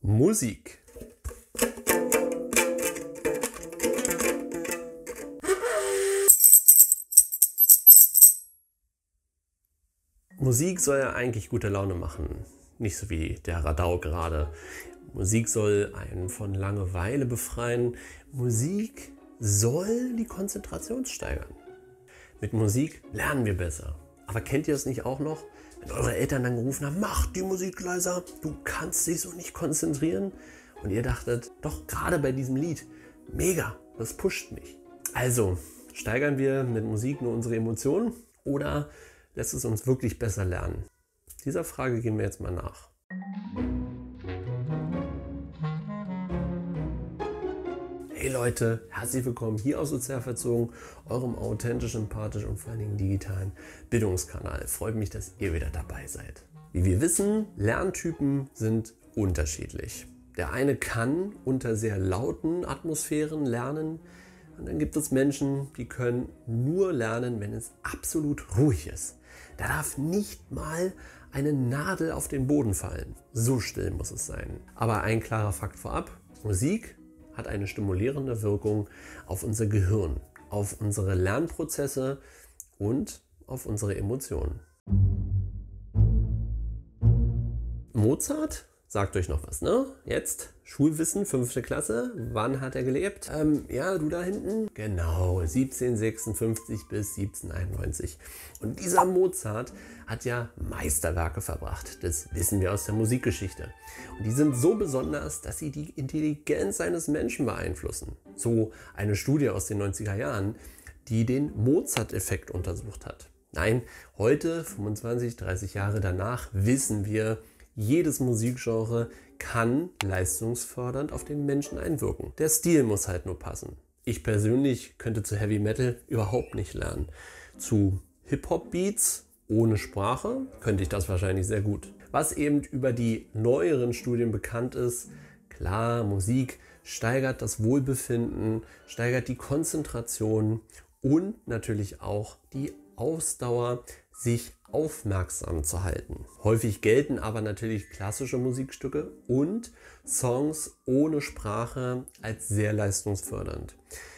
Musik. Musik soll ja eigentlich gute Laune machen. Nicht so wie der Radau gerade. Musik soll einen von Langeweile befreien. Musik soll die Konzentration steigern. Mit Musik lernen wir besser. Aber kennt ihr es nicht auch noch? Eure Eltern dann gerufen haben, mach die Musik leiser, du kannst dich so nicht konzentrieren. Und ihr dachtet, doch gerade bei diesem Lied, mega, das pusht mich. Also, steigern wir mit Musik nur unsere Emotionen oder lässt es uns wirklich besser lernen? Dieser Frage gehen wir jetzt mal nach. Hey Leute, herzlich willkommen hier aus Sozialverzogen, eurem authentisch, empathisch und vor allen Dingen digitalen Bildungskanal. Freut mich, dass ihr wieder dabei seid. Wie wir wissen, Lerntypen sind unterschiedlich. Der eine kann unter sehr lauten Atmosphären lernen und dann gibt es Menschen, die können nur lernen, wenn es absolut ruhig ist. Da darf nicht mal eine Nadel auf den Boden fallen. So still muss es sein. Aber ein klarer Fakt vorab, Musik hat eine stimulierende Wirkung auf unser Gehirn, auf unsere Lernprozesse und auf unsere Emotionen. Mozart Sagt euch noch was, ne? Jetzt Schulwissen, fünfte Klasse. Wann hat er gelebt? Ähm, ja, du da hinten? Genau, 1756 bis 1791. Und dieser Mozart hat ja Meisterwerke verbracht. Das wissen wir aus der Musikgeschichte. Und die sind so besonders, dass sie die Intelligenz eines Menschen beeinflussen. So eine Studie aus den 90er Jahren, die den Mozart-Effekt untersucht hat. Nein, heute, 25, 30 Jahre danach, wissen wir, jedes Musikgenre kann leistungsfördernd auf den Menschen einwirken. Der Stil muss halt nur passen. Ich persönlich könnte zu Heavy Metal überhaupt nicht lernen. Zu Hip-Hop-Beats ohne Sprache könnte ich das wahrscheinlich sehr gut. Was eben über die neueren Studien bekannt ist, klar, Musik steigert das Wohlbefinden, steigert die Konzentration und natürlich auch die Ausdauer, sich aufmerksam zu halten. Häufig gelten aber natürlich klassische Musikstücke und Songs ohne Sprache als sehr leistungsfördernd.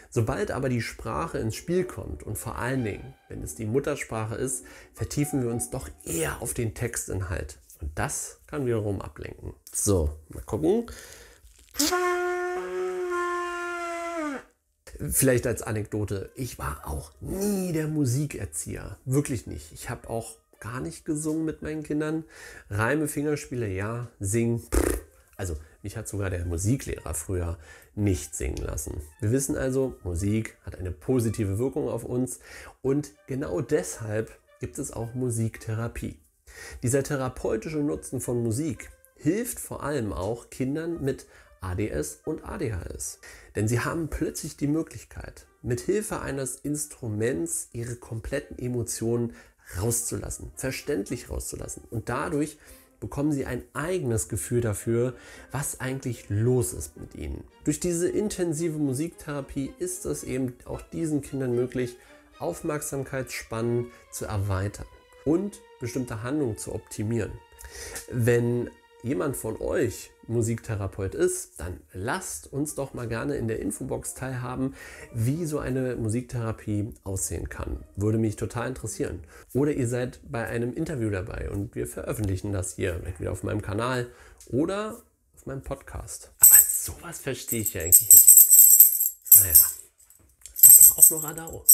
Sobald aber die Sprache ins Spiel kommt und vor allen Dingen, wenn es die Muttersprache ist, vertiefen wir uns doch eher auf den Textinhalt. Und das kann wiederum ablenken. So, mal gucken. Vielleicht als Anekdote, ich war auch nie der Musikerzieher. Wirklich nicht. Ich habe auch gar nicht gesungen mit meinen Kindern. Reime, Fingerspiele, ja. Singen, also mich hat sogar der Musiklehrer früher nicht singen lassen. Wir wissen also, Musik hat eine positive Wirkung auf uns und genau deshalb gibt es auch Musiktherapie. Dieser therapeutische Nutzen von Musik hilft vor allem auch Kindern mit ADS und ADHS. Denn sie haben plötzlich die Möglichkeit, mit Hilfe eines Instruments ihre kompletten Emotionen rauszulassen, verständlich rauszulassen. Und dadurch bekommen sie ein eigenes Gefühl dafür, was eigentlich los ist mit ihnen. Durch diese intensive Musiktherapie ist es eben auch diesen Kindern möglich, Aufmerksamkeitsspannen zu erweitern und bestimmte Handlungen zu optimieren. Wenn jemand von euch Musiktherapeut ist, dann lasst uns doch mal gerne in der Infobox teilhaben, wie so eine Musiktherapie aussehen kann. Würde mich total interessieren. Oder ihr seid bei einem Interview dabei und wir veröffentlichen das hier, entweder auf meinem Kanal oder auf meinem Podcast. Aber sowas verstehe ich ja eigentlich nicht. Naja, das macht doch auch nur Radau.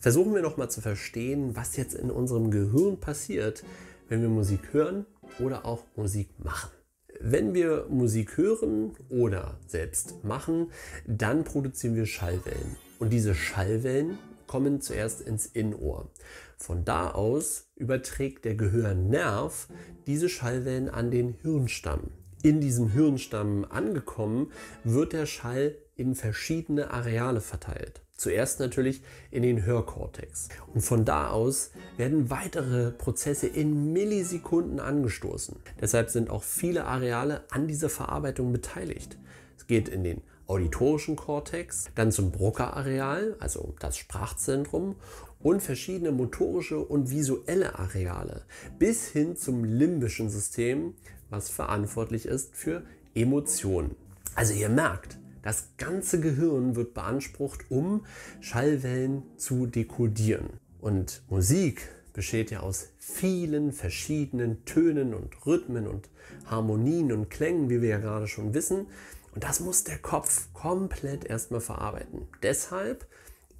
Versuchen wir noch mal zu verstehen, was jetzt in unserem Gehirn passiert, wenn wir Musik hören oder auch Musik machen. Wenn wir Musik hören oder selbst machen, dann produzieren wir Schallwellen. Und diese Schallwellen kommen zuerst ins Innenohr. Von da aus überträgt der Gehörnerv diese Schallwellen an den Hirnstamm. In diesem Hirnstamm angekommen, wird der Schall in verschiedene Areale verteilt. Zuerst natürlich in den Hörkortex. Und von da aus werden weitere Prozesse in Millisekunden angestoßen. Deshalb sind auch viele Areale an dieser Verarbeitung beteiligt. Es geht in den auditorischen Kortex, dann zum Broca-Areal, also das Sprachzentrum, und verschiedene motorische und visuelle Areale, bis hin zum limbischen System, was verantwortlich ist für Emotionen. Also ihr merkt, das ganze Gehirn wird beansprucht, um Schallwellen zu dekodieren. Und Musik besteht ja aus vielen verschiedenen Tönen und Rhythmen und Harmonien und Klängen, wie wir ja gerade schon wissen. Und das muss der Kopf komplett erstmal verarbeiten. Deshalb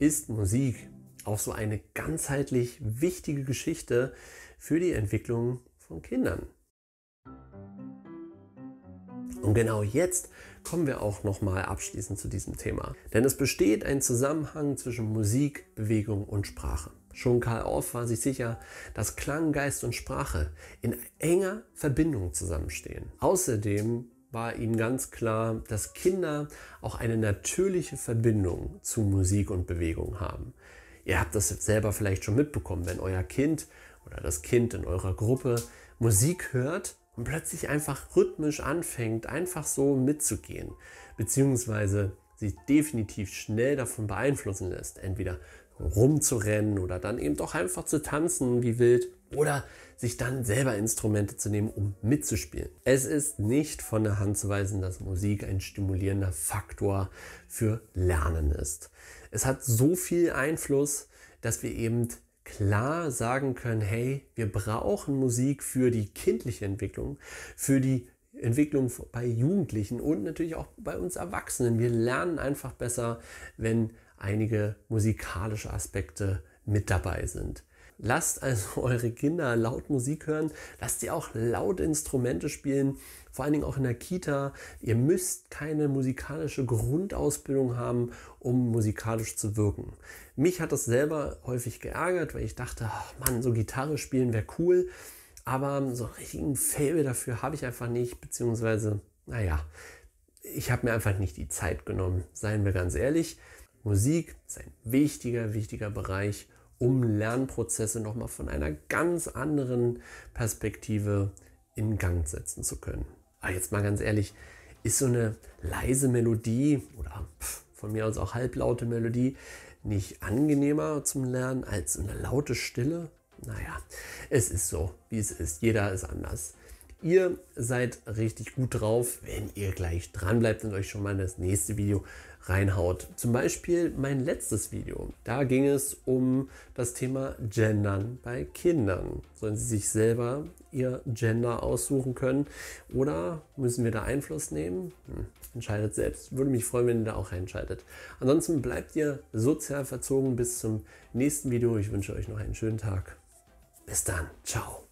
ist Musik auch so eine ganzheitlich wichtige Geschichte für die Entwicklung von Kindern. Und genau jetzt kommen wir auch nochmal abschließend zu diesem Thema. Denn es besteht ein Zusammenhang zwischen Musik, Bewegung und Sprache. Schon Karl Orff war sich sicher, dass Klang, Geist und Sprache in enger Verbindung zusammenstehen. Außerdem war ihm ganz klar, dass Kinder auch eine natürliche Verbindung zu Musik und Bewegung haben. Ihr habt das selber vielleicht schon mitbekommen, wenn euer Kind oder das Kind in eurer Gruppe Musik hört und plötzlich einfach rhythmisch anfängt, einfach so mitzugehen, beziehungsweise sich definitiv schnell davon beeinflussen lässt, entweder rumzurennen oder dann eben doch einfach zu tanzen wie wild oder sich dann selber Instrumente zu nehmen, um mitzuspielen. Es ist nicht von der Hand zu weisen, dass Musik ein stimulierender Faktor für Lernen ist. Es hat so viel Einfluss, dass wir eben klar sagen können, hey, wir brauchen Musik für die kindliche Entwicklung, für die Entwicklung bei Jugendlichen und natürlich auch bei uns Erwachsenen. Wir lernen einfach besser, wenn einige musikalische Aspekte mit dabei sind. Lasst also eure Kinder laut Musik hören, lasst sie auch laut Instrumente spielen, vor allen Dingen auch in der Kita. Ihr müsst keine musikalische Grundausbildung haben, um musikalisch zu wirken. Mich hat das selber häufig geärgert, weil ich dachte, ach Mann, so Gitarre spielen wäre cool, aber so einen richtigen Fable dafür habe ich einfach nicht, beziehungsweise, naja, ich habe mir einfach nicht die Zeit genommen, seien wir ganz ehrlich. Musik ist ein wichtiger, wichtiger Bereich um Lernprozesse nochmal von einer ganz anderen Perspektive in Gang setzen zu können. Aber jetzt mal ganz ehrlich, ist so eine leise Melodie oder von mir aus auch halblaute Melodie nicht angenehmer zum Lernen als eine laute Stille? Naja, es ist so, wie es ist. Jeder ist anders. Ihr seid richtig gut drauf, wenn ihr gleich dran bleibt und euch schon mal das nächste Video reinhaut. Zum Beispiel mein letztes Video. Da ging es um das Thema Gendern bei Kindern. Sollen sie sich selber ihr Gender aussuchen können oder müssen wir da Einfluss nehmen? Hm, entscheidet selbst. Würde mich freuen, wenn ihr da auch reinschaltet. Ansonsten bleibt ihr sozial verzogen bis zum nächsten Video. Ich wünsche euch noch einen schönen Tag. Bis dann. Ciao.